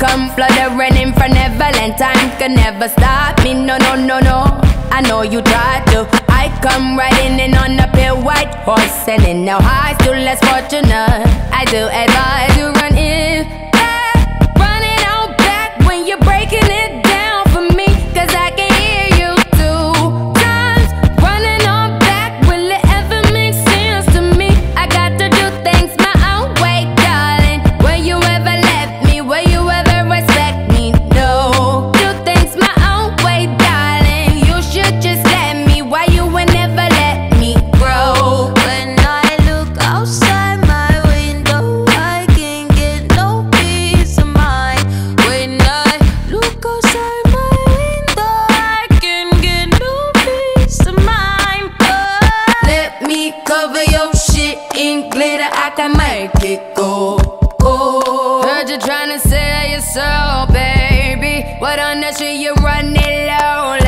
come flood the running for Neverland. Time can never stop me. No, no, no, no. I know you tried to. I come riding in on a pale white horse, and in no high, still less fortunate. I do advise. glitter, I can make it go. Oh, heard you trying to sell your soul, baby. What on earth should you run it low?